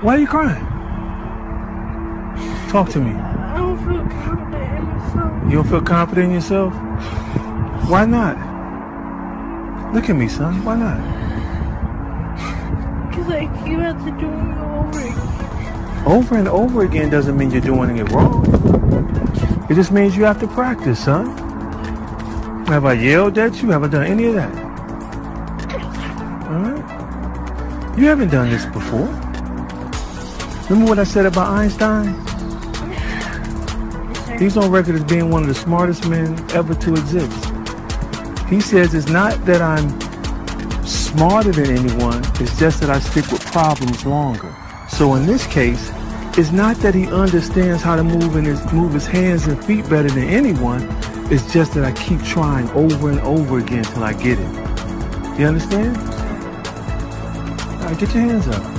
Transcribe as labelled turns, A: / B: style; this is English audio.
A: Why are you crying? Talk to me.
B: I don't feel confident in myself.
A: You don't feel confident in yourself? Why not? Look at me, son. Why not?
B: Because I keep have to do it over again.
A: Over and over again doesn't mean you're doing it wrong. It just means you have to practice, son. Have I yelled at you? Have I done any of that? Alright? You haven't done this before. Remember what I said about Einstein? He's on record as being one of the smartest men ever to exist. He says it's not that I'm smarter than anyone, it's just that I stick with problems longer. So in this case, it's not that he understands how to move in his move his hands and feet better than anyone. It's just that I keep trying over and over again till I get it. You understand? All right, get your hands up.